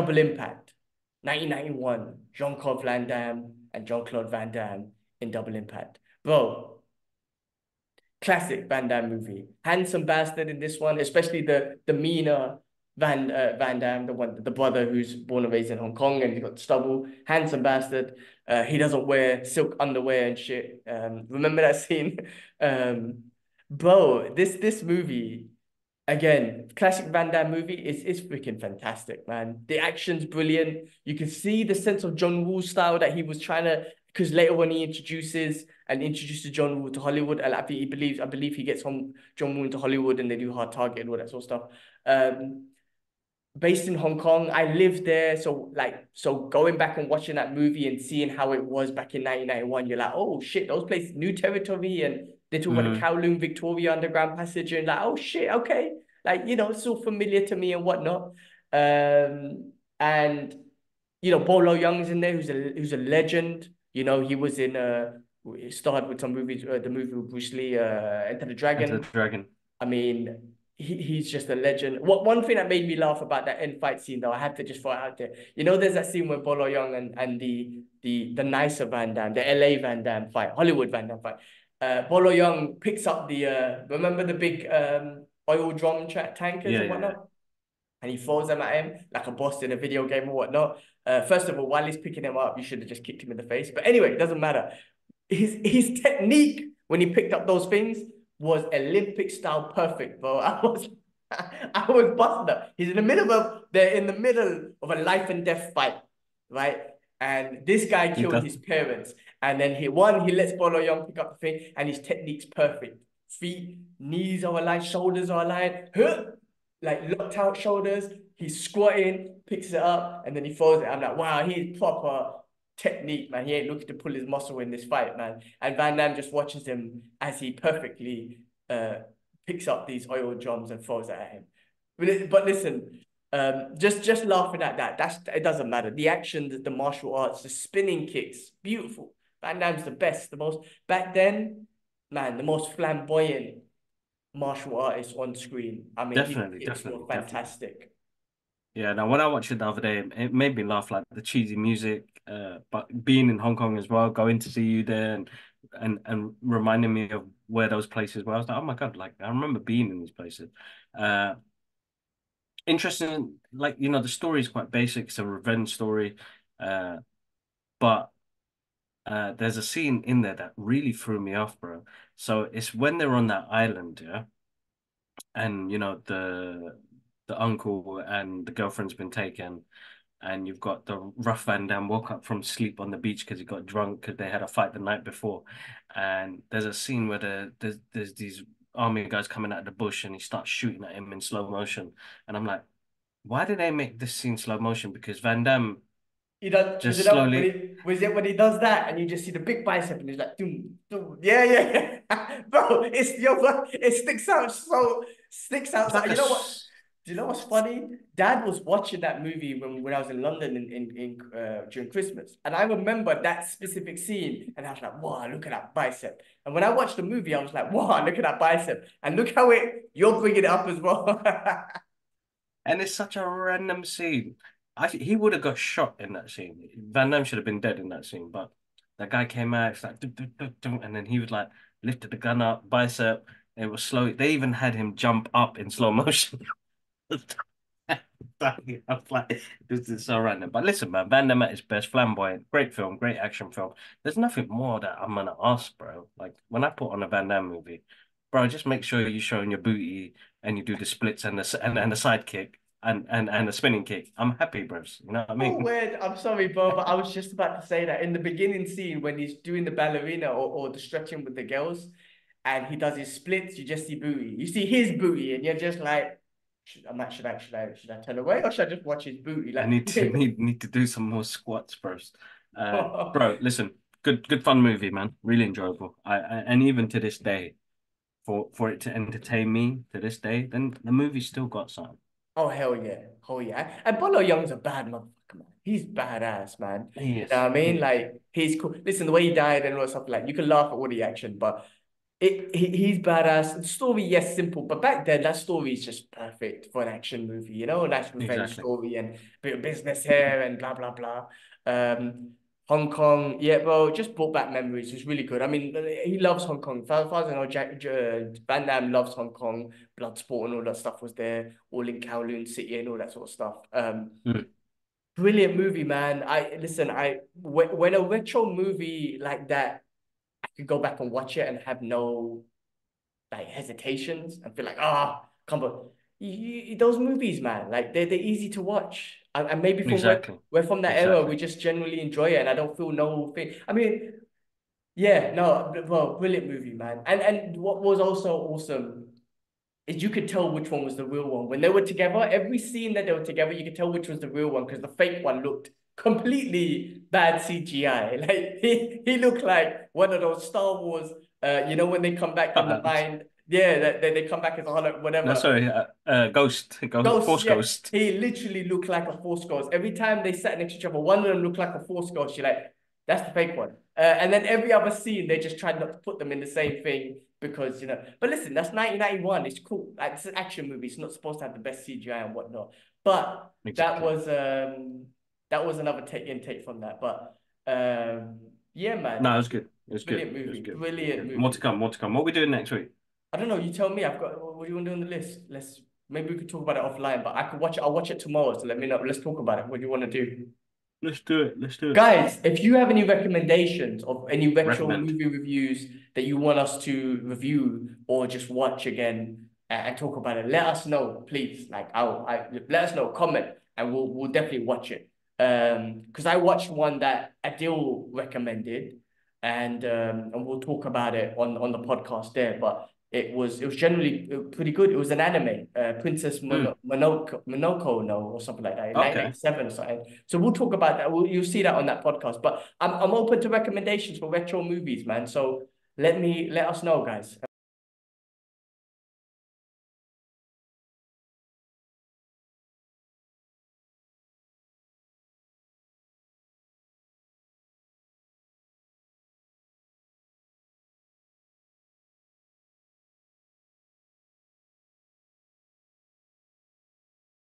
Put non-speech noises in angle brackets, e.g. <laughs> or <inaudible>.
Double Impact, 1991, Jean Claude Van Damme and Jean Claude Van Damme in Double Impact. Bro, classic Van Damme movie. Handsome bastard in this one, especially the the meaner Van uh, Van Damme, the one the brother who's born and raised in Hong Kong and he's got stubble. Handsome bastard. Uh, he doesn't wear silk underwear and shit. Um, remember that scene? <laughs> Um, bro, this this movie again, classic Van Damme movie is is freaking fantastic, man. The action's brilliant. You can see the sense of John Woo style that he was trying to because later when he introduces and introduces John Woo to Hollywood, and I think he believes I believe he gets home John Woo into Hollywood and they do hard target and all that sort of stuff. Um, based in Hong Kong, I lived there, so like so going back and watching that movie and seeing how it was back in 1991, you're like, oh shit, those places new territory and they talk mm. about the mm. Kowloon Victoria Underground Passage and like, oh shit, okay, like you know, it's all familiar to me and whatnot. Um, and you know, Bolo Yeung's in there, who's a who's a legend. You know, he was in uh he started with some movies, uh, the movie with Bruce Lee, uh, Enter the Dragon. Enter the Dragon. I mean, he, he's just a legend. What one thing that made me laugh about that end fight scene though, I had to just throw it out there. You know, there's that scene with Bolo Yeung and, and the the the nicer Van Damme, the LA Van Damme fight, Hollywood Van Damme fight. Uh, Bolo Yeung picks up the uh, remember the big um oil drum tra- tankers yeah, and whatnot, yeah. and he throws them at him like a boss in a video game or whatnot. Uh, first of all, while he's picking him up, you should have just kicked him in the face. But anyway, it doesn't matter. His his technique when he picked up those things was Olympic style perfect, bro. <laughs> I was I was busting up. He's in the middle of they're in the middle of a life and death fight, right? And this guy killed his parents. And then he one, he lets Bolo Yeung pick up the thing, and his technique's perfect. Feet, knees are aligned, shoulders are aligned, huh? like locked out shoulders. He's squatting, picks it up, and then he throws it. I'm like, wow, he's proper technique, man. He ain't looking to pull his muscle in this fight, man. And Van Damme just watches him as he perfectly uh picks up these oil drums and throws it at him. But, but listen, um, just just laughing at that, that's it doesn't matter. The action, the, the martial arts, the spinning kicks, beautiful. Van Damme's the best, the most back then, man, the most flamboyant martial artist on screen. I mean, definitely, definitely, fantastic. Definitely. Yeah, now when I watched it the other day, it made me laugh like the cheesy music, uh, but being in Hong Kong as well, going to see you there and and and reminding me of where those places were. I was like, oh my god, like I remember being in these places. Uh, interesting, like you know, the story is quite basic. It's a revenge story, uh, but uh, there's a scene in there that really threw me off, bro. So it's when they're on that island, yeah, and you know the the uncle and the girlfriend's been taken, and you've got the rough Van Damme woke up from sleep on the beach because he got drunk because they had a fight the night before, and there's a scene where the, there's there's these army guys coming out of the bush and he starts shooting at him in slow motion, and I'm like, why did they make this scene slow motion? Because Van Damme. He does just slowly. When he, when he does that and you just see the big bicep and he's like, doom, doom. yeah, yeah, yeah. <laughs> bro, it's your it sticks out so sticks out. Like you know what? Do you know what's funny? Dad was watching that movie when, when I was in London in, in, in uh, during Christmas. And I remember that specific scene. And I was like, wow, look at that bicep. And when I watched the movie, I was like, wow, look at that bicep. And look how it, you're bringing it up as well. <laughs> and it's such a random scene. I he would have got shot in that scene. Van Damme should have been dead in that scene. But that guy came out, it's like, and then he was like, lifted the gun up, bicep. It was slow. They even had him jump up in slow <laughs> motion. <laughs> I was like, this is so random. But listen, man, Van Damme at his best, flamboyant, great film, great action film. There's nothing more that I'm gonna ask, bro. Like when I put on a Van Damme movie, bro, just make sure you're showing your booty and you do the splits and the and, and the side kick and and and the spinning kick. I'm happy, bros. You know what I mean? Oh, weird. I'm sorry, bro, but I was just about to say that in the beginning scene when he's doing the ballerina or, or the stretching with the girls, and he does his splits, you just see booty. You see his booty, and you're just like should, I'm not, should I, should I, should I turn away or should I just watch his booty? Like, I need to <laughs> need, need to do some more squats first. Uh, <laughs> bro, listen, good good fun movie, man. Really enjoyable. I, I and even to this day, for for it to entertain me to this day, then the movie still got some. Oh hell yeah, oh yeah. And Bolo Yeung's a bad motherfucker, man. He's badass, man. He is. You know what I mean? Like he's cool. Listen, the way he died and all that stuff, like you can laugh at all the action, but it he, he's badass. The story, yes, simple, but back then that story is just perfect for an action movie, you know, a nice revenge Exactly. story and bit of business here and blah blah blah. Um, Hong Kong, yeah, bro, just brought back memories. It's really good. I mean, he loves Hong Kong. As far as I know, Jack, uh, Van Damme loves Hong Kong. Bloodsport and all that stuff was there, all in Kowloon City and all that sort of stuff. Um, Mm. brilliant movie, man. I listen. I when, when a retro movie like that, I could go back and watch it and have no like hesitations and feel like, ah, come on. You, you- those movies, man, like they're they're easy to watch. And, and maybe from Exactly. we're from that era, we just generally enjoy it, and I don't feel no thing. I mean, yeah, no, well, brilliant movie, man. And and what was also awesome is you could tell which one was the real one. When they were together, every scene that they were together, you could tell which was the real one because the fake one looked completely bad CGI. <laughs> Like he he looked like one of those Star Wars, uh, you know, when they come back in the <laughs> mind, yeah, that they, they come back as a hollow, whatever. no, sorry, uh, uh, Ghost, Ghost, Ghost, Force yeah. Ghost. He literally looked like a force ghost. Every time they sat next to each other, one of them looked like a force ghost. You're like, that's the fake one. Uh, and then every other scene, they just tried not to put them in the same thing because, you know. But listen, that's 1991. It's cool. Like, it's an action movie. It's not supposed to have the best CGI and whatnot. But that was um that was another take intake from that. But um yeah, man. No, it was good. It was good. Brilliant It was movie. good. Brilliant movie. More to come. More to come. What are we doing next week? I don't know. You tell me. I've got. What do you want to do on the list? Let's maybe we could talk about it offline. But I could watch it. I'll watch it tomorrow. So let me know. Let's talk about it. What do you want to do, Let's do it. Let's do it. guys? If you have any recommendations of any retro Recommend. movie reviews that you want us to review or just watch again and, and talk about it, let us know, please. Like, I'll, I let us know. Comment, and we'll we'll definitely watch it. Um, because I watched one that Adil recommended, and um, and we'll talk about it on on the podcast there. But it was it was generally uh, pretty good. It was an anime, uh, Princess Mono Monoko Monoko no or something like that, Hmm. Okay. 987 or something. So we'll talk about that. We'll, you'll see that on that podcast. But I'm I'm open to recommendations for retro movies, man. So let me let us know, guys.